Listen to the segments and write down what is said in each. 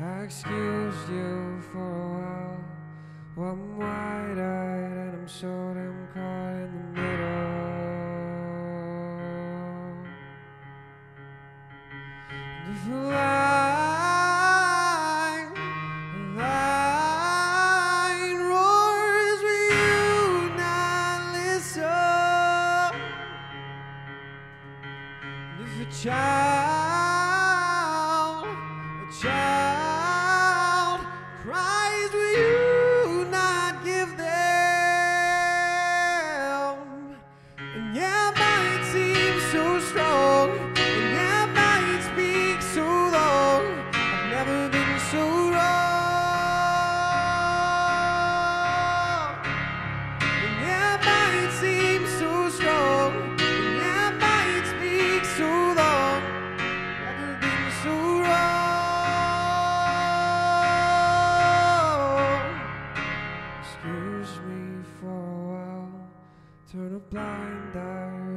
I excused you for a while. Well, I'm wide eyed and I'm so damn caught in the middle. And if a line, line roars, will you not listen? If a child, will you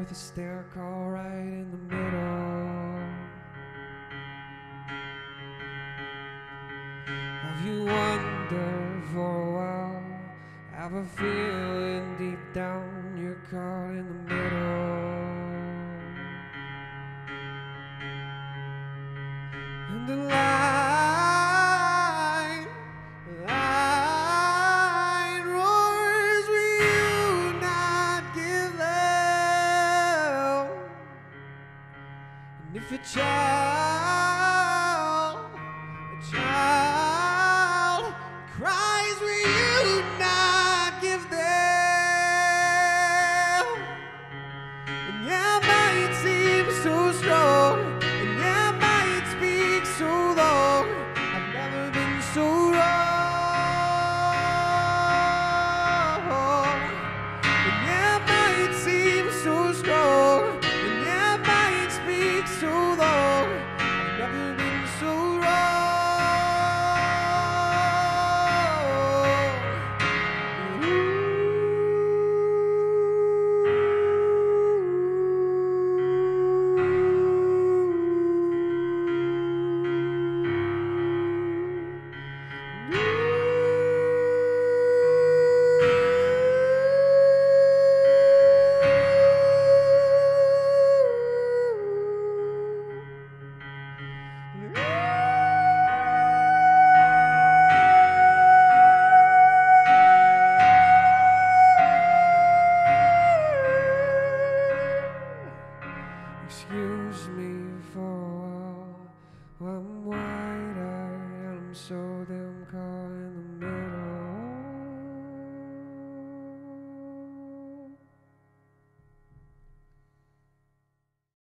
with a stair call right in the middle. Have you wondered for a while? Have a feeling deep down you're caught in the middle. And the line, if a child, use me for a. I'm wide eyed and I'm so damn kind.